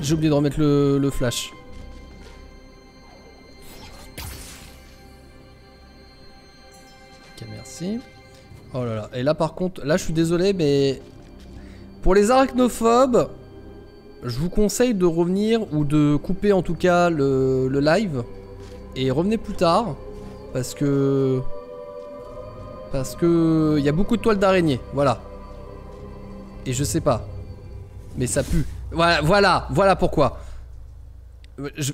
J'ai oublié de remettre le, flash. Ok, merci. Oh là là. Et là, par contre, là, je suis désolé, mais... Pour les arachnophobes, je vous conseille de revenir, ou de couper en tout cas le, le live. Et revenez plus tard. Parce que... Parce que... Il y a beaucoup de toiles d'araignée. Voilà. Et je sais pas. Mais ça pue. Voilà, voilà, voilà pourquoi.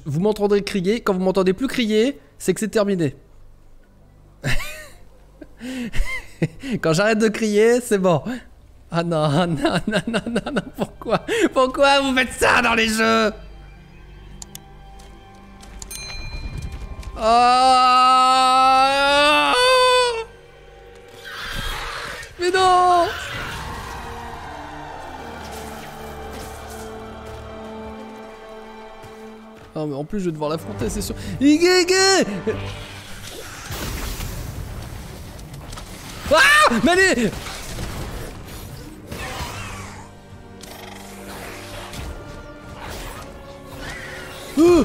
Vous m'entendrez crier. Quand vous m'entendez plus crier, c'est que c'est terminé. Quand j'arrête de crier, c'est bon. Ah non, non, non, non, non, non, pourquoi? Pourquoi vous faites ça dans les jeux? Ah Mais non Non mais en plus je vais devoir l'affronter c'est sûr. Igege Ah Mais allez Euh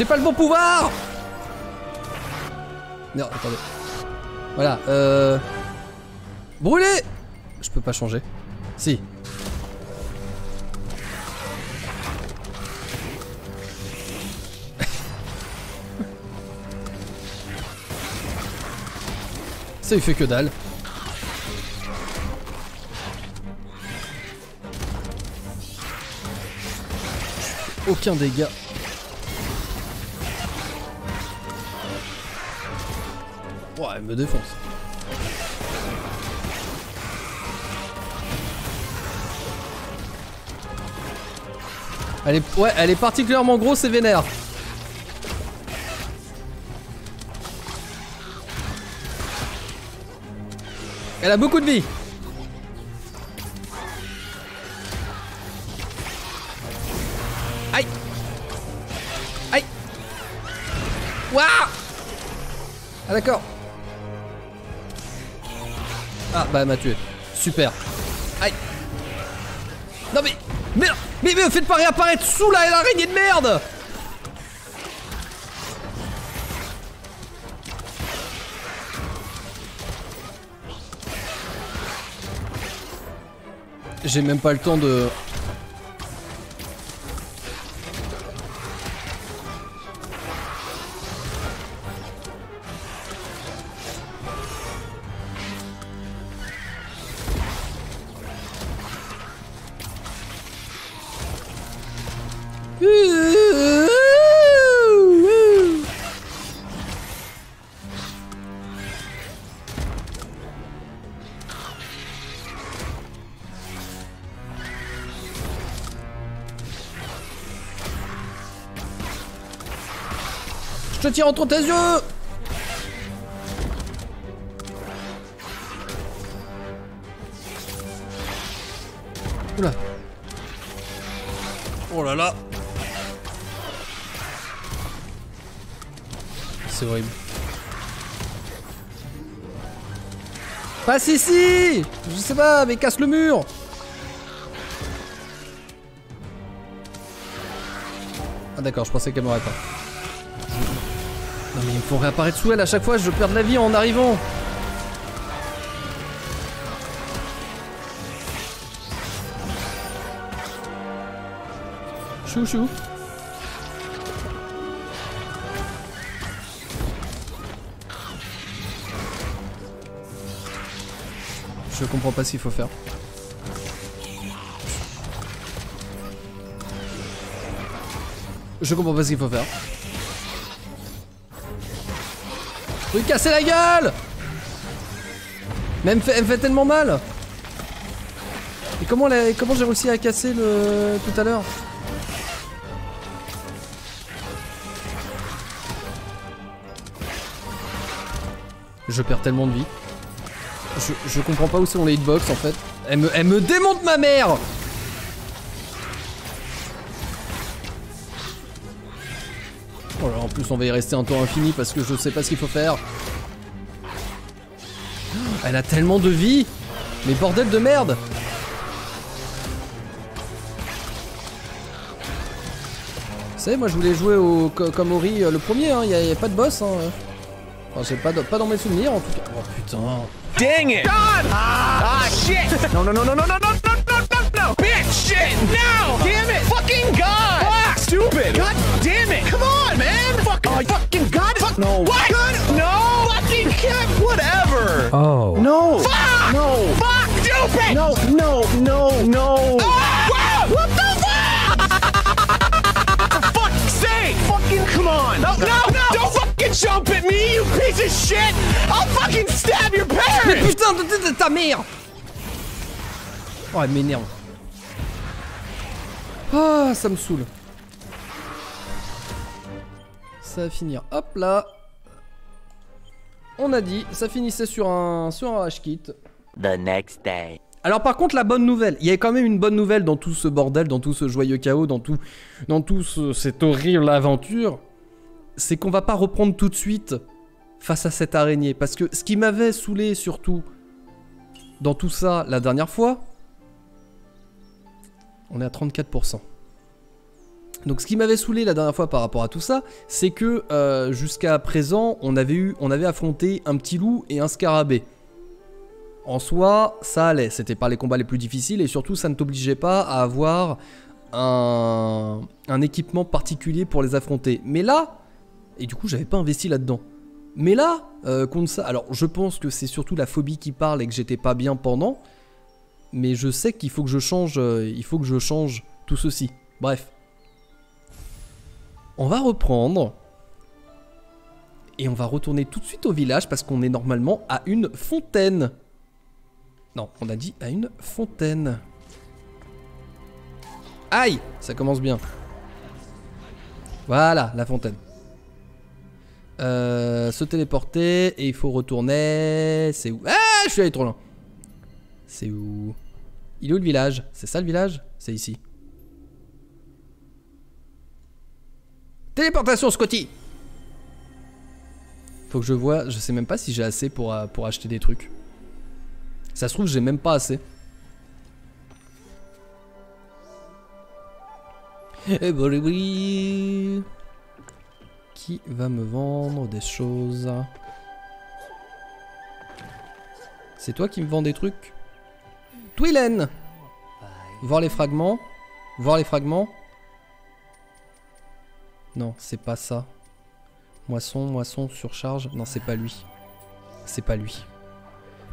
J'ai pas le bon pouvoir Non, attendez. Voilà, euh... Brûler Je peux pas changer. Si. Ça il fait que dalle. Aucun dégât. Elle me défonce. Elle est, ouais, elle est particulièrement grosse et vénère. Elle a beaucoup de vie. Bah elle m'a tué. Super. Aïe Non mais... Mais, mais, mais faites pas réapparaître sous la l'araignée de merde J'ai même pas le temps de... Je te tire entre tes yeux Passe ici Je sais pas, mais casse le mur Ah d'accord, je pensais qu'elle m'aurait pas. Non mais il me faut réapparaître sous elle à chaque fois, je perds de la vie en arrivant. Chou chou. Je comprends pas ce qu'il faut faire. Je comprends pas ce qu'il faut faire. Lui casser la gueule Mais elle me fait, elle me fait tellement mal Et comment, comment j'ai réussi à casser le tout à l'heure? Je perds tellement de vie. Je, comprends pas où sont les hitbox en fait. Elle me, elle démonte ma mère Oh là, en plus, on va y rester un temps infini parce que je sais pas ce qu'il faut faire. Elle a tellement de vie Mais bordel de merde Vous savez, moi je voulais jouer au, comme Ori euh, le premier, il hein, n'y a, pas de boss. Hein. Enfin, j'ai pas, pas dans mes souvenirs en tout cas. Oh putain. Dang it! God! Ah, shit! No, no, no, no, no, no, no, no, no, no, no! Bitch! Shit! No! Damn it! Fucking God! Fuck! Stupid! God damn it! Come on, man! Fuck! Oh, fucking God! Fuck! No! What? God! No! Fucking cat! Whatever! Oh. No! Fuck! No! Fuck! Stupid! No! No! No! No! Ah! Jump at me, you piece of shit! I'll fucking stab your parents! Mais putain de, ta mère! Oh, elle m'énerve. Ah, ça me saoule. Ça va finir. Hop là. On a dit, ça finissait sur un, sur un hash kit. The next day. Alors par contre la bonne nouvelle, il y a quand même une bonne nouvelle dans tout ce bordel, dans tout ce joyeux chaos, dans tout, dans tout cette horrible aventure, c'est qu'on va pas reprendre tout de suite face à cette araignée. Parce que ce qui m'avait saoulé surtout dans tout ça la dernière fois, on est à 34%. Donc ce qui m'avait saoulé la dernière fois par rapport à tout ça, c'est que euh, jusqu'à présent, on avait, affronté un petit loup et un scarabée. En soi, ça allait, c'était pas les combats les plus difficiles et surtout ça ne t'obligeait pas à avoir un, équipement particulier pour les affronter. Mais là, et du coup j'avais pas investi là-dedans. Mais là, euh, contre ça, alors je pense que c'est surtout la phobie qui parle et que j'étais pas bien pendant, mais je sais qu'il faut que je change, euh, il faut que je change tout ceci. Bref. On va reprendre. Et on va retourner tout de suite au village parce qu'on est normalement à une fontaine. Non, on a dit à une fontaine. Aïe Ça commence bien. Voilà, la fontaine. Euh, se téléporter et il faut retourner. C'est où? Ah, je suis allé trop loin. C'est où? Il est où le village? C'est ça le village? C'est ici. Téléportation, Scotty Faut que je vois, je sais même pas si j'ai assez pour, euh, acheter des trucs. Ça se trouve, j'ai même pas assez. Eh oui. Qui va me vendre des choses C'est toi qui me vends des trucs Twillen Voir les fragments Voir les fragments Non, c'est pas ça. Moisson, moisson, surcharge. Non, c'est pas lui. C'est pas lui.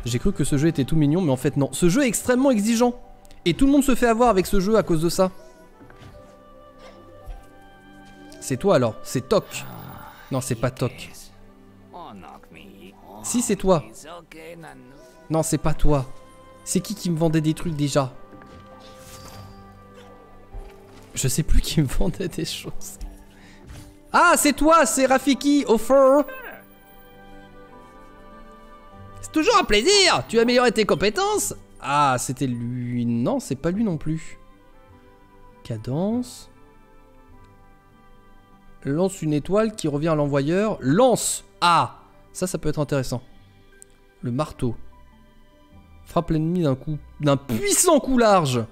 J'ai cru que ce jeu était tout mignon, mais en fait non. Ce jeu est extrêmement exigeant. Et tout le monde se fait avoir avec ce jeu à cause de ça. C'est toi alors, c'est Toc. Non, c'est pas Toc. Si, c'est toi. Non, c'est pas toi. C'est qui qui me vendait des trucs déjà Je sais plus qui me vendait des choses. Ah, c'est toi, c'est Rafiki, Offer. C'est toujours un plaisir Tu as amélioré tes compétences Ah, c'était lui. Non, c'est pas lui non plus. Cadence. Lance une étoile qui revient à l'envoyeur. Lance Ah Ça, ça peut être intéressant. Le marteau. Frappe l'ennemi d'un coup... d'un puissant coup large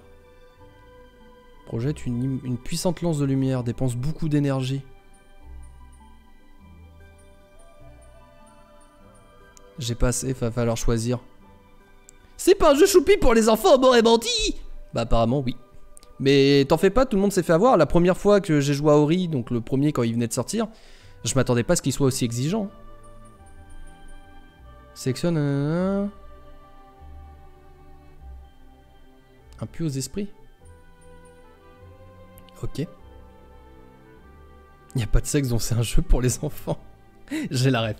Projette une, puissante lance de lumière. Dépense beaucoup d'énergie. J'ai pas assez, va falloir choisir. C'est pas un jeu choupi pour les enfants mort et menti Bah apparemment oui. Mais t'en fais pas, tout le monde s'est fait avoir. La première fois que j'ai joué à Ori, donc le premier quand il venait de sortir, je m'attendais pas à ce qu'il soit aussi exigeant. Sélectionne un... Un puits aux esprits Ok. Il a pas de sexe donc c'est un jeu pour les enfants. j'ai la ref.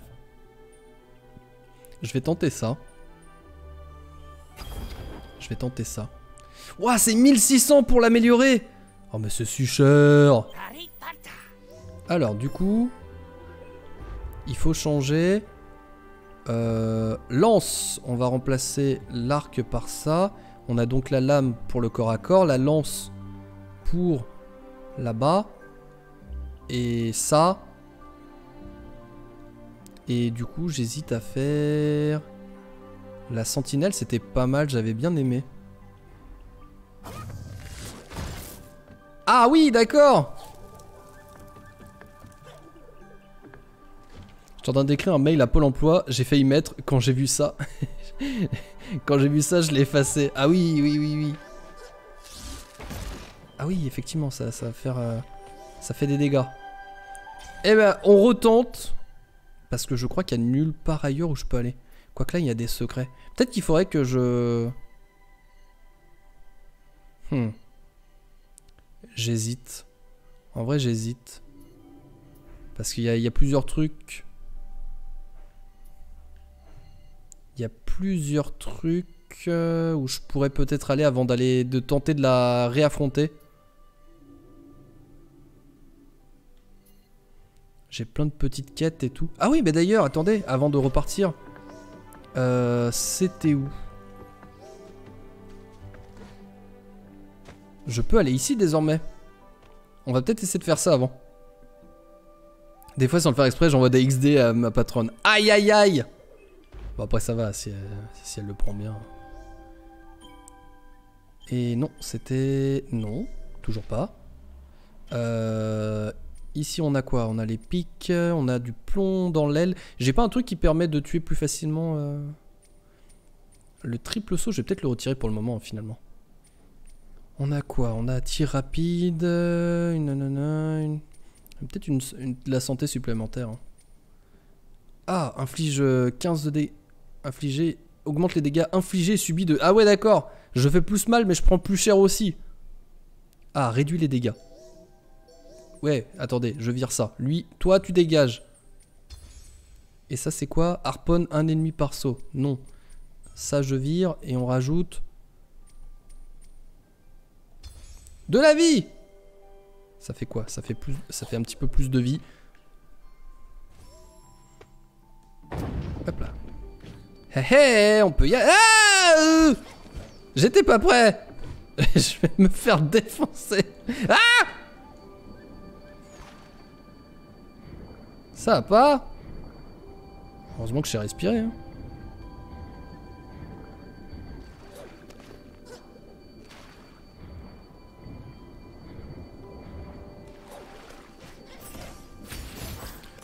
Je vais tenter ça. Je vais tenter ça. Ouah, c'est 1600 pour l'améliorer Oh, mais c'est si cher Alors, du coup... Il faut changer... Euh, lance, on va remplacer l'arc par ça. On a donc la lame pour le corps à corps, la lance pour là-bas. Et ça, Et du coup, j'hésite à faire... La sentinelle, c'était pas mal, j'avais bien aimé. Ah oui, d'accord Je train d'écrire un mail à Pôle emploi, j'ai failli mettre quand j'ai vu ça. quand j'ai vu ça, je l'ai effacé. Ah oui, oui, oui, oui. Ah oui, effectivement, ça, ça va faire... euh, ça fait des dégâts. Eh ben, on retente. Parce que je crois qu'il y a nulle part ailleurs où je peux aller. Quoique là, il y a des secrets. Peut-être qu'il faudrait que je... Hmm. J'hésite. En vrai, j'hésite. Parce qu'il y, a- plusieurs trucs. Il y a plusieurs trucs euh, où je pourrais peut-être aller avant d'aller de tenter de la réaffronter. J'ai plein de petites quêtes et tout. Ah oui, mais d'ailleurs, attendez, avant de repartir. Euh, C'était où? Je peux aller ici désormais. On va peut-être essayer de faire ça avant. Des fois, sans le faire exprès, j'envoie des XD à ma patronne. Aïe aïe aïe Bon, après, ça va si elle, le prend bien. Et non, c'était. Non, toujours pas. Euh, Ici, on a quoi? On a les pics, on a du plomb dans l'aile. J'ai pas un truc qui permet de tuer plus facilement. euh, Le triple saut, je vais peut-être le retirer pour le moment, finalement. On a quoi? On a tir rapide, euh, une nanana, une... Peut-être une, une- de la santé supplémentaire. hein. Ah, inflige euh, 15 de dégâts. Infliger. Augmente les dégâts infligés et subis de. Ah ouais, d'accord. Je fais plus mal, mais je prends plus cher aussi. Ah, réduit les dégâts. Ouais, attendez, je vire ça. Lui, toi, tu dégages. Et ça, c'est quoi? Harponne un ennemi par saut. Non. Ça, je vire et on rajoute. De la vie Ça fait quoi? Ça fait plus, ça fait un petit peu plus de vie. Hop là. Hé hé, on peut y aller. Ah J'étais pas prêt. Je vais me faire défoncer. Ah Ça va pas? Heureusement que j'ai respiré. hein.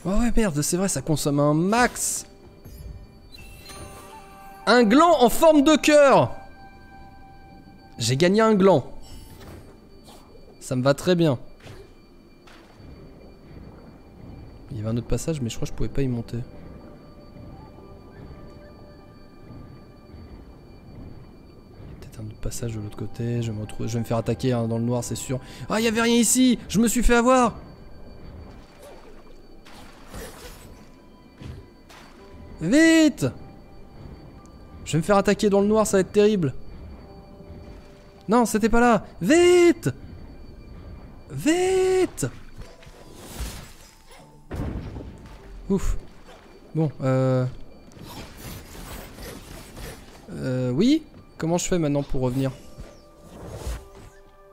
Oh ouais merde, c'est vrai, ça consomme un max. Un gland en forme de cœur. J'ai gagné un gland. Ça me va très bien. Il y avait un autre passage, mais je crois que je pouvais pas y monter. Peut-être un autre passage de l'autre côté. Je vais me, retrouver, je vais me faire attaquer hein, dans le noir, c'est sûr. Ah, il y avait rien ici Je me suis fait avoir Vite Je vais me faire attaquer dans le noir, ça va être terrible. Non, c'était pas là. Vite Vite Ouf. Bon, euh... Euh, oui? Comment je fais maintenant pour revenir?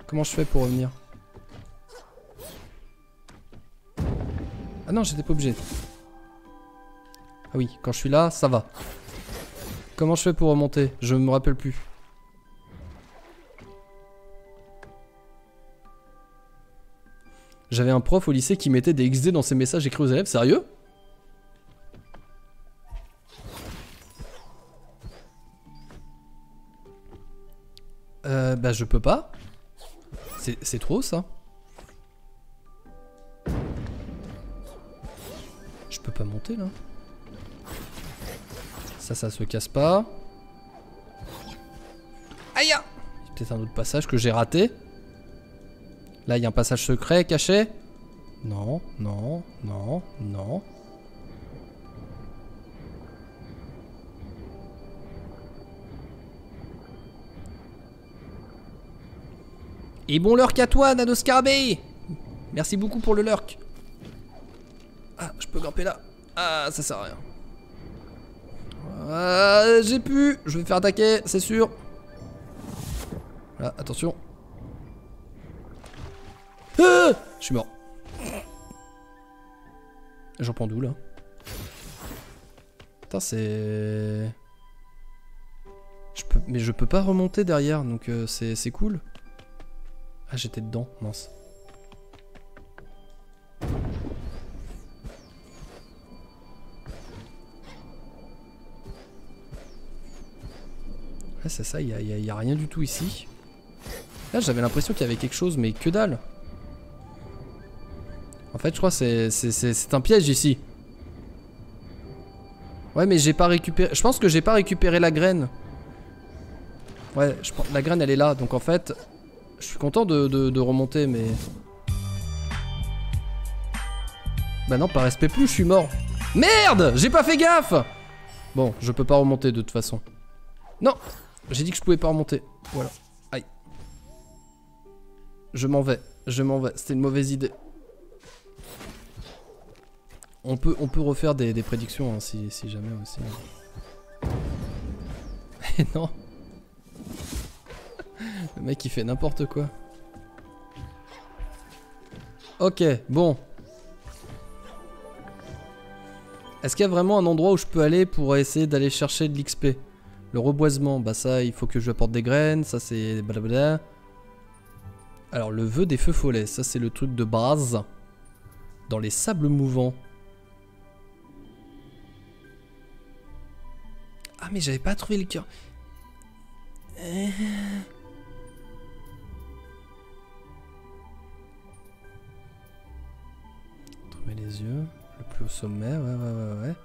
Comment je fais pour revenir? Ah non, j'étais pas obligé. Ah oui, quand je suis là, ça va. Comment je fais pour remonter? Je me rappelle plus. J'avais un prof au lycée qui mettait des XD dans ses messages écrits aux élèves, sérieux? Euh, bah je peux pas. C'est trop ça. Je peux pas monter là. Ça, ça se casse pas. Aïe a Peut-être un autre passage que j'ai raté. Là, il y a un passage secret caché. Non, non, non, non. Et bon lurk à toi, Nano Scarabée Merci beaucoup pour le lurk. Ah, je peux grimper là. Ah, ça sert à rien. Ah, j'ai pu. Je vais me faire attaquer, c'est sûr. Attention. Ah je suis mort. J'en prends d'où là Putain, c'est... Je peux... Mais je peux pas remonter derrière, donc euh, c'est cool. Ah, j'étais dedans, mince. C'est ça, il y a, rien du tout ici. Là, j'avais l'impression qu'il y avait quelque chose, mais que dalle. En fait, je crois que c'est- un piège ici. Ouais, mais j'ai pas récupéré. Je pense que j'ai pas récupéré la graine. Ouais, la graine elle est là. Donc en fait, je suis content de, remonter, mais. Bah non, par respect plus, je suis mort. Merde J'ai pas fait gaffe Bon, je peux pas remonter de toute façon. Non J'ai dit que je pouvais pas remonter. Voilà. Aïe. Je m'en vais. Je m'en vais. C'était une mauvaise idée. On peut, on peut refaire des, prédictions hein, si, si jamais aussi. Et non. Le mec il fait n'importe quoi. Ok, bon. Est-ce qu'il y a vraiment un endroit où je peux aller pour essayer d'aller chercher de l'XP Le reboisement, bah ça il faut que je apporte des graines, ça c'est blablabla. Alors le vœu des feux follets, ça c'est le truc de base. Dans les sables mouvants. Ah mais j'avais pas trouvé le cœur. Euh. Trouver les yeux. Le plus au sommet, ouais, ouais, ouais, ouais.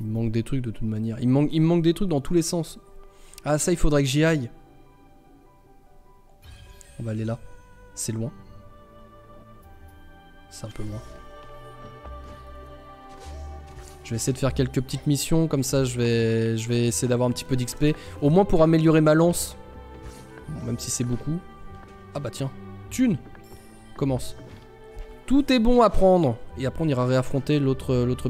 Il me manque des trucs de toute manière. Il me manque, il des trucs dans tous les sens. Ah ça, il faudrait que j'y aille. On va aller là. C'est loin. C'est un peu loin. Je vais essayer de faire quelques petites missions, comme ça je vais, essayer d'avoir un petit peu d'XP. Au moins pour améliorer ma lance. Même si c'est beaucoup. Ah bah tiens, thune Commence. Tout est bon à prendre. Et après on ira réaffronter l'autre l'autre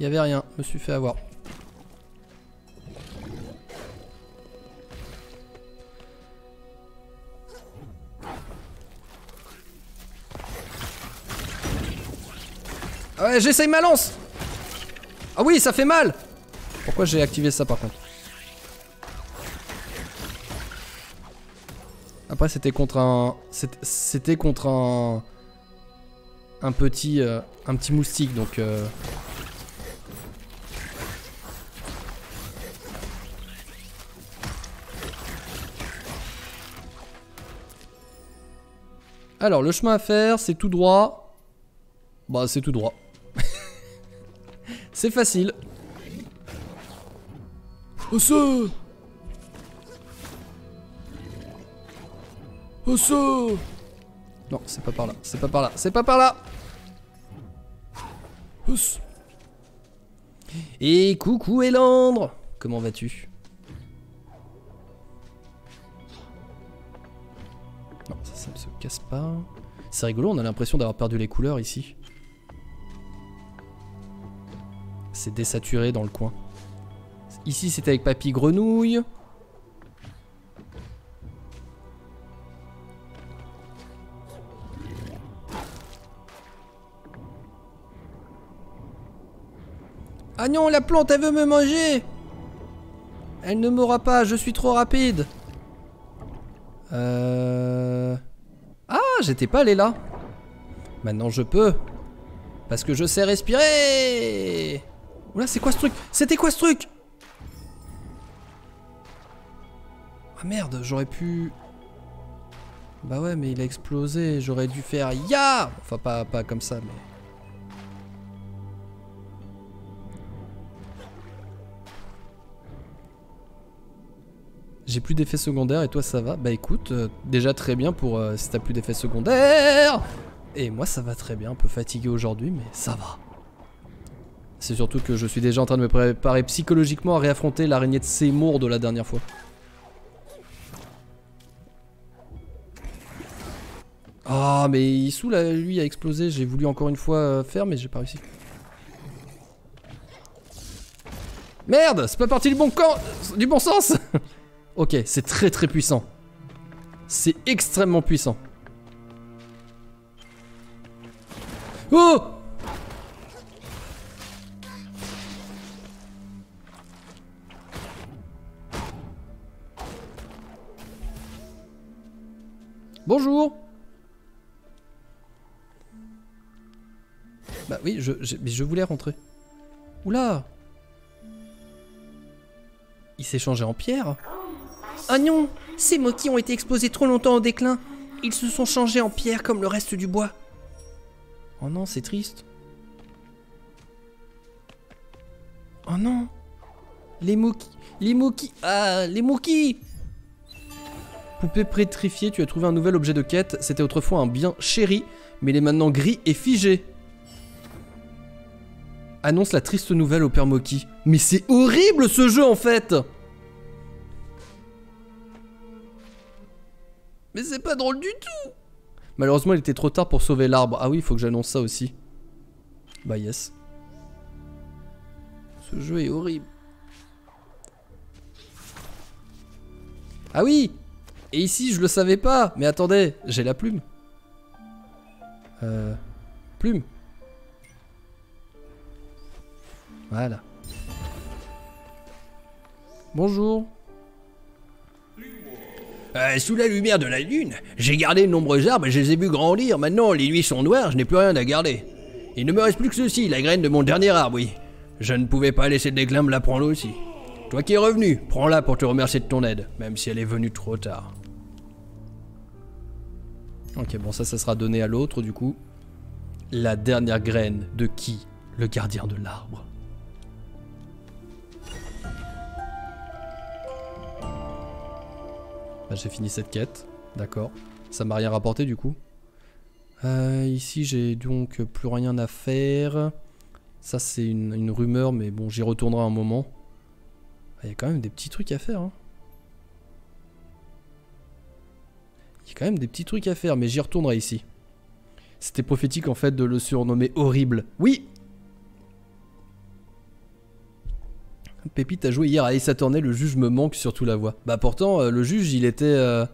Y avait rien, me suis fait avoir. Ouais, j'essaye ma lance Ah oui, ça fait mal Pourquoi j'ai activé ça par contre Après, c'était contre un... c'était- C'était contre un... Un petit... euh, un petit moustique, donc... euh, Alors, le chemin à faire, c'est tout droit. Bah, c'est tout droit. c'est facile. Oh ça Non, c'est pas par là, c'est pas par là, c'est pas par là ça. Et coucou Elandre Comment vas-tu? Pas. C'est rigolo, on a l'impression d'avoir perdu les couleurs ici. C'est désaturé dans le coin. Ici, c'était avec Papy Grenouille. Ah non, la plante, elle veut me manger Elle ne m'aura pas, je suis trop rapide. Euh... Ah, j'étais pas allé là. Maintenant je peux. Parce que je sais respirer. Oula, c'est quoi ce truc? C'était quoi ce truc? Ah merde, j'aurais pu... Bah ouais, mais il a explosé, j'aurais dû faire Ya! Enfin, pas, pas comme ça, mais... J'ai plus d'effets secondaires et toi ça va Bah écoute, euh, déjà très bien pour euh, si t'as plus d'effets secondaires Et moi ça va très bien, un peu fatigué aujourd'hui mais ça va. C'est surtout que je suis déjà en train de me préparer psychologiquement à réaffronter l'araignée de Seymour de la dernière fois. Ah mais Issou là lui a explosé, j'ai voulu encore une fois euh, faire mais j'ai pas réussi. Merde, c'est pas parti du bon camp, du bon sens Ok, c'est très très puissant. C'est extrêmement puissant. Oh Bonjour Bah oui, je, je, mais je voulais rentrer. Oula Il s'est changé en pierre Ah non Ces moquis ont été exposés trop longtemps au déclin. Ils se sont changés en pierre comme le reste du bois. Oh non, c'est triste. Oh non Les moquis Les moquis Ah Les moquis Poupée pétrifiée, tu as trouvé un nouvel objet de quête. C'était autrefois un bien chéri, mais il est maintenant gris et figé. Annonce la triste nouvelle au père Moki. Mais c'est horrible ce jeu en fait Mais c'est pas drôle du tout Malheureusement il était trop tard pour sauver l'arbre. Ah oui, il faut que j'annonce ça aussi. Bah yes. Ce jeu est horrible. Ah oui Et ici je le savais pas Mais attendez, j'ai la plume. Euh... Plume Voilà. Bonjour. Euh, sous la lumière de la lune, j'ai gardé de nombreux arbres et je les ai vus grandir. Maintenant, les nuits sont noires, je n'ai plus rien à garder. Il ne me reste plus que ceci, la graine de mon dernier arbre, oui. Je ne pouvais pas laisser le déclin me la prendre aussi. Toi qui es revenu, prends-la pour te remercier de ton aide, même si elle est venue trop tard. Ok, bon, ça, ça sera donné à l'autre, du coup. La dernière graine de qui? Le gardien de l'arbre. Bah, j'ai fini cette quête, d'accord. Ça m'a rien rapporté du coup. Euh, ici j'ai donc plus rien à faire. Ça c'est une, rumeur mais bon j'y retournerai un moment. Ah, il y a quand même des petits trucs à faire. Hein. Il y a quand même des petits trucs à faire mais j'y retournerai ici. C'était prophétique en fait de le surnommer horrible. Oui Pépite a joué hier à Ace Attorney, le juge me manque surtout la voix. Bah pourtant, euh, le juge, il était... Euh,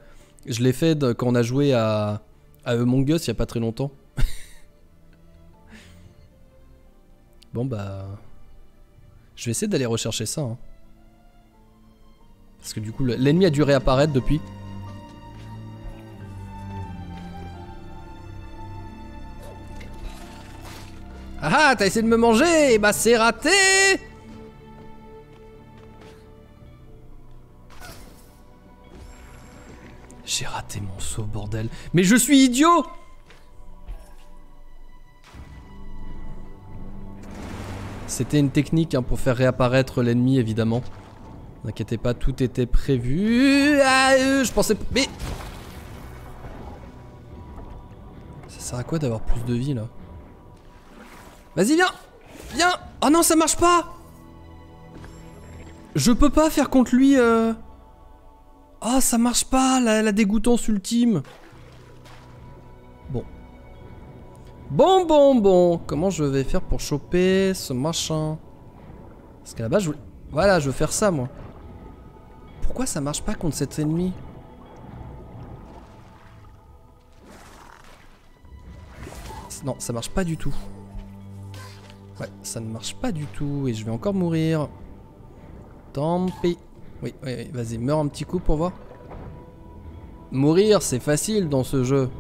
je l'ai fait quand on a joué à, à Among Us il y a pas très longtemps. bon bah... Je vais essayer d'aller rechercher ça. Hein. Parce que du coup, l'ennemi a dû réapparaître depuis. Ah ah, t'as essayé de me manger? Bah c'est raté Mais je suis idiot! C'était une technique hein, pour faire réapparaître l'ennemi, évidemment. N'inquiétez pas, tout était prévu. Ah, euh, je pensais... Mais... Ça sert à quoi d'avoir plus de vie, là? Vas-y, viens! Viens! Oh non, ça marche pas! Je peux pas faire contre lui... Euh... Oh, ça marche pas, la, la dégoûtance ultime. Bon, bon, bon. Comment je vais faire pour choper ce machin? Parce qu'à la base, je Voilà, je veux faire ça, moi. Pourquoi ça marche pas contre cet ennemi? Non, ça marche pas du tout. Ouais, ça ne marche pas du tout. Et je vais encore mourir. Tant pis. Oui, oui, oui. vas-y, meurs un petit coup pour voir. Mourir, c'est facile dans ce jeu.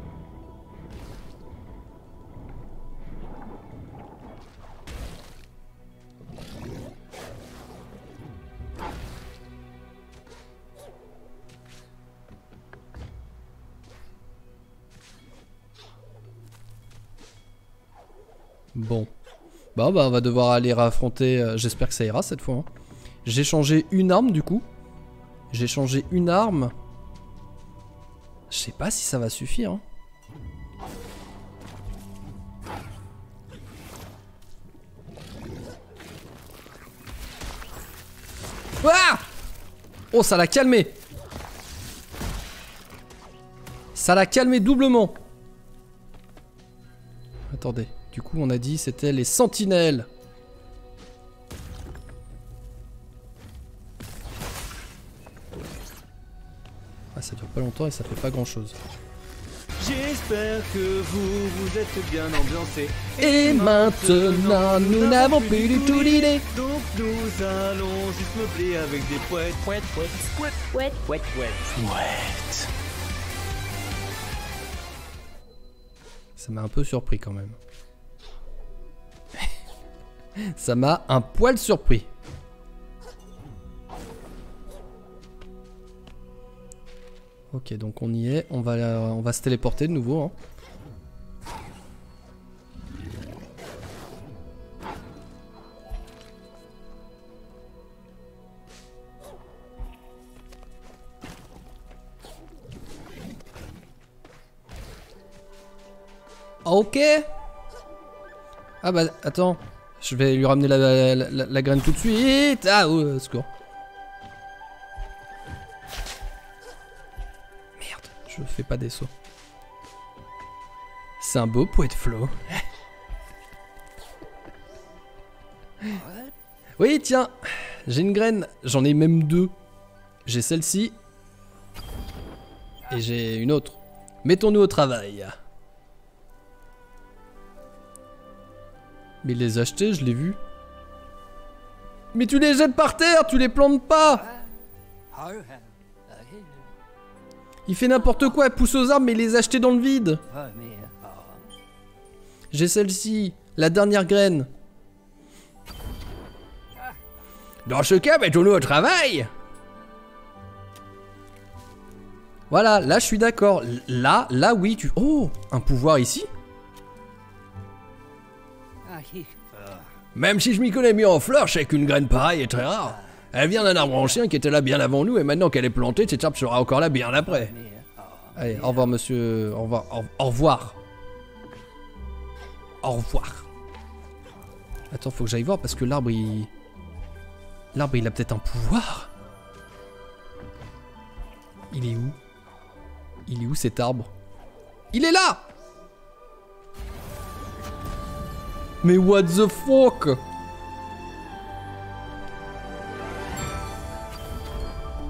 Bah on va devoir aller affronter... Euh, j'espère que ça ira cette fois. Hein. J'ai changé une arme du coup. J'ai changé une arme. Je sais pas si ça va suffire. Hein. Ah oh, ça l'a calmé. Ça l'a calmé doublement. Attendez. Du coup, on a dit c'était les sentinelles. Ah, ça dure pas longtemps et ça fait pas grand chose. J'espère que vous vous êtes bien ambiancés. Et, maintenant, nous n'avons plus du tout l'idée. Donc nous allons juste meubler avec des poètes, poètes, poètes, poètes, poètes, poètes, poètes. poètes. Ça m'a un peu surpris quand même. ça m'a un poil surpris. Ok, donc on y est. On va, on va se téléporter de nouveau. hein. Ok. Ah bah attends, je vais lui ramener la, la- la- la graine tout de suite. Ah oh, euh, secours. Merde, je fais pas des sauts. C'est un beau poète flow. oui, tiens, j'ai une graine. J'en ai même deux. J'ai celle-ci. Et j'ai une autre. Mettons-nous au travail. Mais les a achetés, je l'ai vu. Mais tu les jettes par terre, tu les plantes pas Il fait n'importe quoi, il pousse aux arbres mais les a achetés dans le vide. J'ai celle-ci, la dernière graine. Dans ce cas, mettons-nous au travail. Voilà, là je suis d'accord. Là, là oui, tu... Oh, un pouvoir ici Même si je m'y connais mieux en fleurs, je sais qu'une graine pareille est très rare. Elle vient d'un arbre ancien qui était là bien avant nous, et maintenant qu'elle est plantée, cette arbre sera encore là bien après. Allez, au revoir monsieur, au revoir, au revoir. Au revoir. Attends, faut que j'aille voir parce que l'arbre il... L'arbre il a peut-être un pouvoir Il est où? Il est où cet arbre? Il est là Mais what the fuck?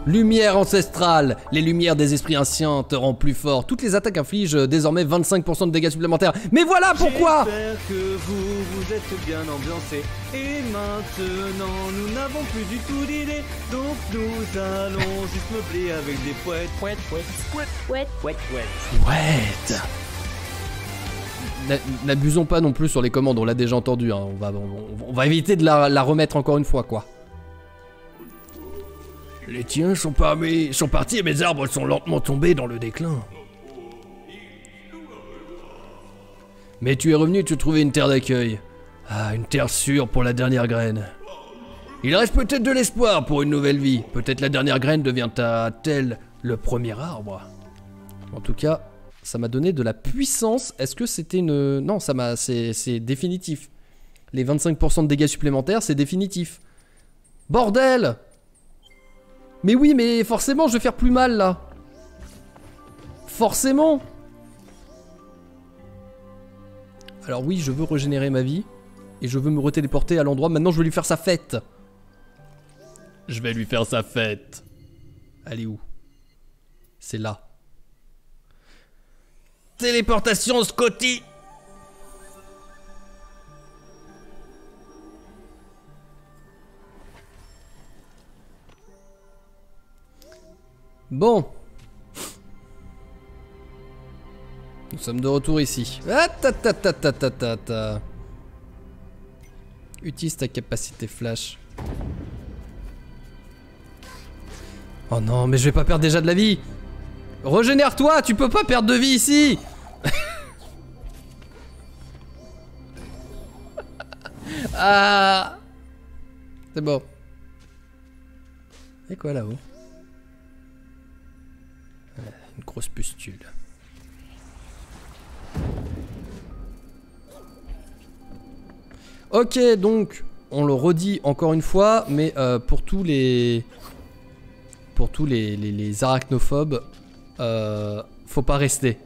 Lumière ancestrale Les lumières des esprits anciens te rendent plus fort. Toutes les attaques infligent désormais 25% de dégâts supplémentaires. Mais voilà pourquoi J'espère que vous vous êtes bien ambiancés. Et maintenant, nous n'avons plus du tout d'idée. Donc nous allons juste meubler avec des poètes. Poètes, poètes, poètes, poètes, poètes. Ouais N'a- N'abusons pas non plus sur les commandes, on l'a déjà entendu. hein. On, va, on, on va éviter de la, la remettre encore une fois, quoi. Les tiens sont, parmi, sont partis et mes arbres sont lentement tombés dans le déclin. Mais tu es revenu et tu as trouvé une terre d'accueil. Ah, une terre sûre pour la dernière graine. Il reste peut-être de l'espoir pour une nouvelle vie. Peut-être la dernière graine devient-elle le premier arbre. En tout cas, ça m'a donné de la puissance. Est-ce que c'était une... Non, ça m'a... C'est définitif. Les 25% de dégâts supplémentaires, c'est définitif. Bordel Mais oui, mais forcément, je vais faire plus mal, là. Forcément Alors oui, je veux régénérer ma vie. Et je veux me retéléporter à l'endroit. Maintenant, je vais lui faire sa fête. Je vais lui faire sa fête. Elle est où? C'est là. Téléportation Scotty Bon. Nous sommes de retour ici. Ah. Utilise ta capacité flash. Oh non, mais je vais pas perdre déjà de la vie. Régénère-toi, tu peux pas perdre de vie ici. Ah. C'est bon. Et quoi là-haut? Une grosse pustule. Ok, donc on le redit encore une fois, mais euh, pour tous les pour tous les, arachnophobes, euh, faut pas rester.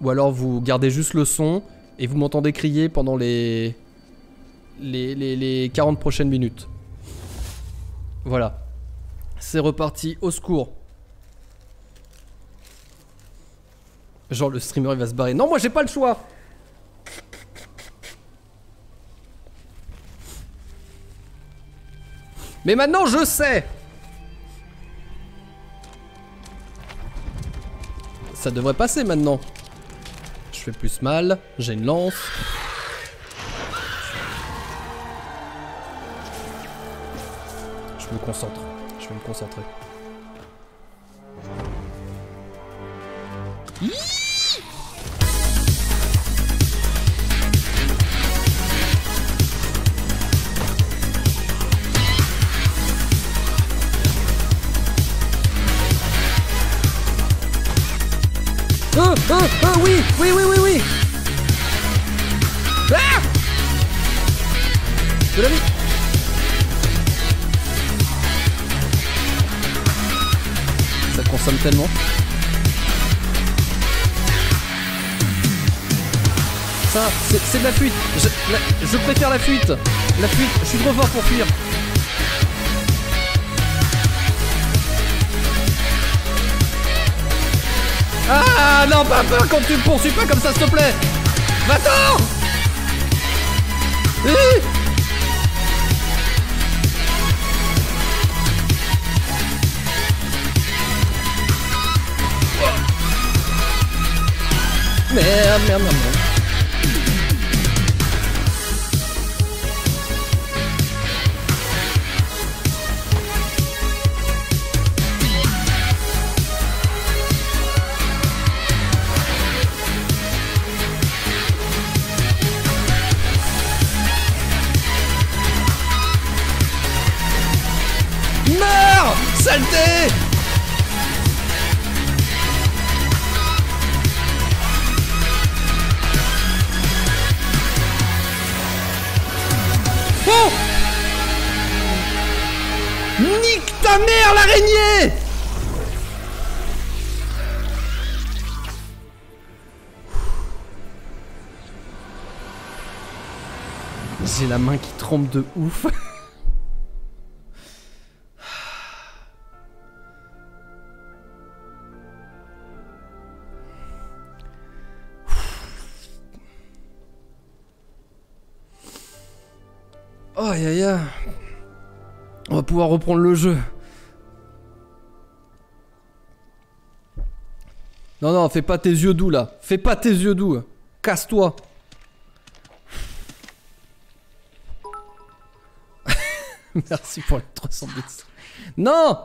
Ou alors vous gardez juste le son et vous m'entendez crier pendant les, les, les, les 40 prochaines minutes. Voilà. C'est reparti, au secours. Genre le streamer il va se barrer. Non, moi j'ai pas le choix. Mais maintenant je sais. Ça devrait passer maintenant. Je fais plus mal. J'ai une lance. Je me concentre. Je vais me concentrer. Oh, oh, oh, oui, oui, oui, oui, oui. Ah. Consomme tellement. Ça, c'est de la fuite. Je préfère la fuite. La fuite, je suis trop fort pour fuir. Ah non, pas peur quand tu me poursuis pas comme ça, s'il te plaît. Va-t'en tremble de ouf. Oh aïe aïe. On va pouvoir reprendre le jeu. Non non, fais pas tes yeux doux là. Fais pas tes yeux doux. Casse-toi. Merci pour les 310. Non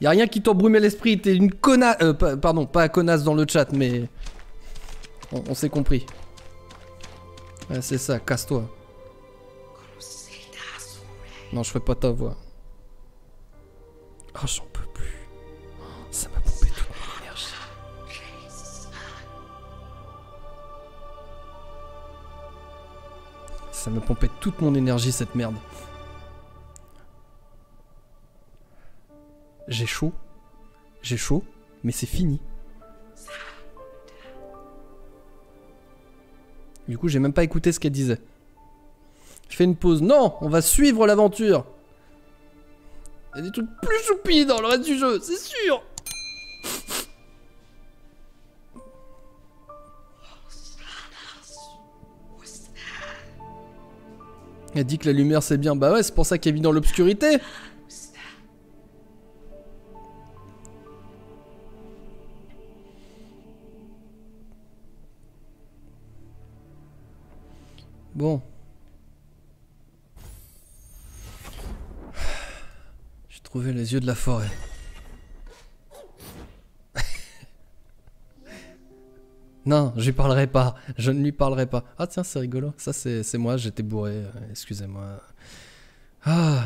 Y a rien qui t'embrumait l'esprit, t'es une connasse... Euh, pa- pardon, pas connasse dans le chat, mais... On, on s'est compris. Ouais, c'est ça, casse-toi. Non, je fais pas ta voix. Oh, j'en Ça me pompait toute mon énergie, cette merde. J'ai chaud. J'ai chaud, mais c'est fini. Du coup, j'ai même pas écouté ce qu'elle disait. Je fais une pause. Non, on va suivre l'aventure. Il y a des trucs plus choupis dans le reste du jeu, c'est sûr. Elle dit que la lumière c'est bien. Bah ouais, c'est pour ça qu'elle vit dans l'obscurité. Bon. J'ai trouvé les yeux de la forêt. Non, je lui parlerai pas. Je ne lui parlerai pas. Ah tiens, c'est rigolo. Ça, c'est moi, j'étais bourré. euh, Excusez-moi. Ah.